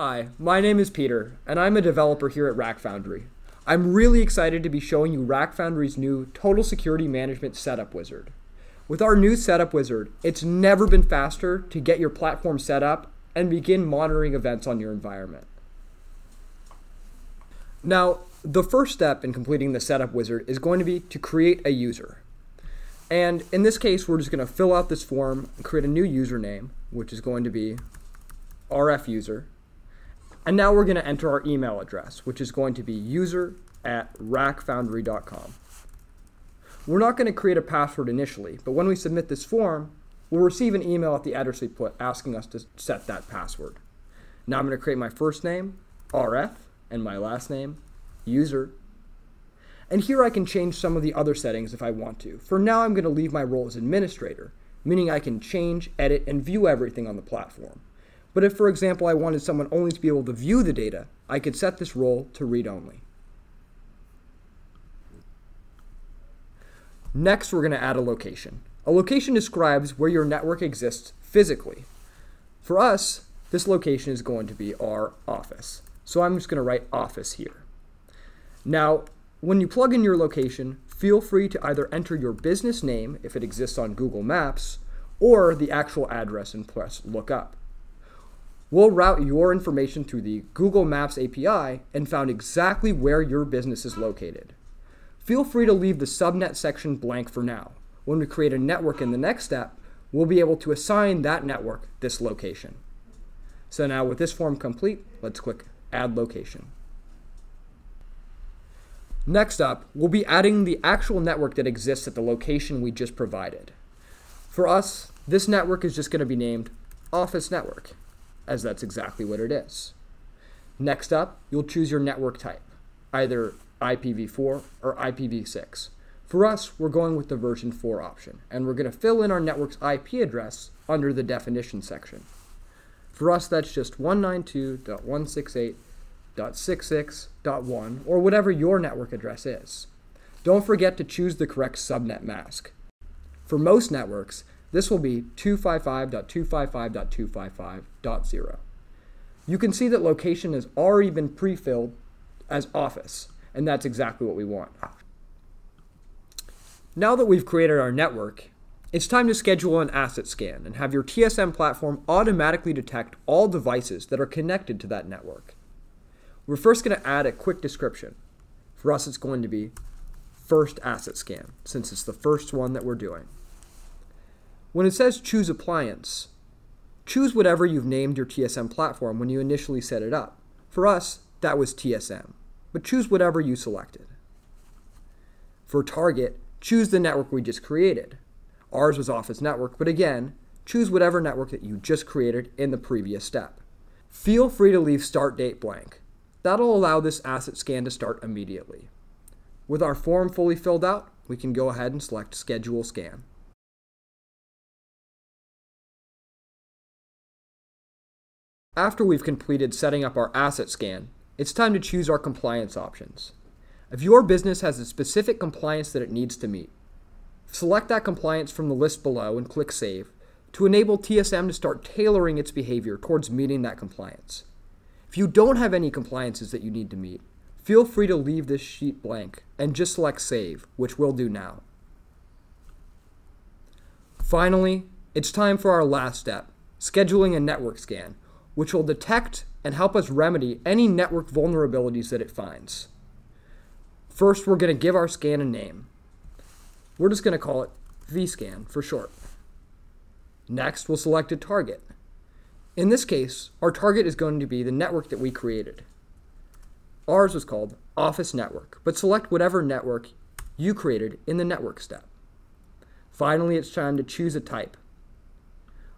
Hi, my name is Peter, and I'm a developer here at RackFoundry. I'm really excited to be showing you RackFoundry's new Total Security Management Setup Wizard. With our new Setup Wizard, it's never been faster to get your platform set up and begin monitoring events on your environment. Now, the first step in completing the Setup Wizard is going to be to create a user. And in this case, we're just going to fill out this form and create a new username, which is going to be RF user. And now we're going to enter our email address, which is going to be user at rackfoundry.com. We're not going to create a password initially, but when we submit this form, we'll receive an email at the address we put asking us to set that password. Now I'm going to create my first name, RF, and my last name, user. And here I can change some of the other settings if I want to. For now, I'm going to leave my role as administrator, meaning I can change, edit, and view everything on the platform. But if, for example, I wanted someone only to be able to view the data, I could set this role to read only. Next, we're going to add a location. A location describes where your network exists physically. For us, this location is going to be our office. So I'm just going to write office here. Now, when you plug in your location, feel free to either enter your business name if it exists on Google Maps or the actual address and press look up. We'll route your information through the Google Maps API and found exactly where your business is located. Feel free to leave the subnet section blank for now. When we create a network in the next step, we'll be able to assign that network this location. So now with this form complete, let's click Add Location. Next up, we'll be adding the actual network that exists at the location we just provided. For us, this network is just going to be named Office Network as that's exactly what it is. Next up, you'll choose your network type, either IPv4 or IPv6. For us, we're going with the version 4 option, and we're going to fill in our network's IP address under the definition section. For us, that's just 192.168.66.1, or whatever your network address is. Don't forget to choose the correct subnet mask. For most networks, this will be 255.255.255.0. You can see that location has already been pre-filled as office, and that's exactly what we want. Now that we've created our network, it's time to schedule an asset scan and have your TSM platform automatically detect all devices that are connected to that network. We're first going to add a quick description. For us, it's going to be first asset scan, since it's the first one that we're doing. When it says choose appliance, choose whatever you've named your TSM platform when you initially set it up. For us, that was TSM, but choose whatever you selected. For target, choose the network we just created. Ours was Office Network, but again, choose whatever network that you just created in the previous step. Feel free to leave start date blank. That'll allow this asset scan to start immediately. With our form fully filled out, we can go ahead and select Schedule Scan. After we've completed setting up our asset scan, it's time to choose our compliance options. If your business has a specific compliance that it needs to meet, select that compliance from the list below and click Save to enable TSM to start tailoring its behavior towards meeting that compliance. If you don't have any compliances that you need to meet, feel free to leave this sheet blank and just select Save, which we'll do now. Finally, it's time for our last step, scheduling a network scan, which will detect and help us remedy any network vulnerabilities that it finds. First, we're going to give our scan a name. We're just going to call it vScan for short. Next, we'll select a target. In this case, our target is going to be the network that we created. Ours was called Office Network, but select whatever network you created in the network step. Finally, it's time to choose a type.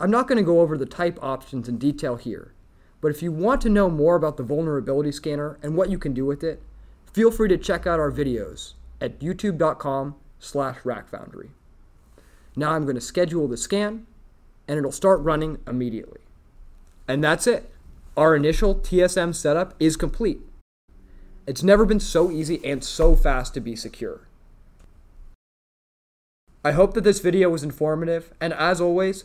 I'm not going to go over the type options in detail here, but if you want to know more about the vulnerability scanner and what you can do with it, feel free to check out our videos at youtube.com slash rackfoundry. Now I'm going to schedule the scan, and it'll start running immediately. And that's it. Our initial TSM setup is complete. It's never been so easy and so fast to be secure. I hope that this video was informative, and as always,